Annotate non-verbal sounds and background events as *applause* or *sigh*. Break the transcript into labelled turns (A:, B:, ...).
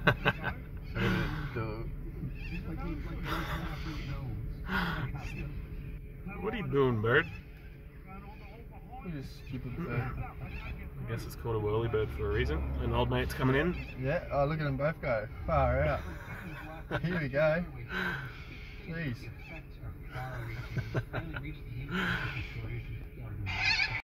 A: *laughs* what are you doing, bird?
B: Just stupid bird.
A: I guess it's called a whirly bird for a reason. An old mate's coming in.
B: Yeah, oh look at them both go. Far out. Here we go. Jeez.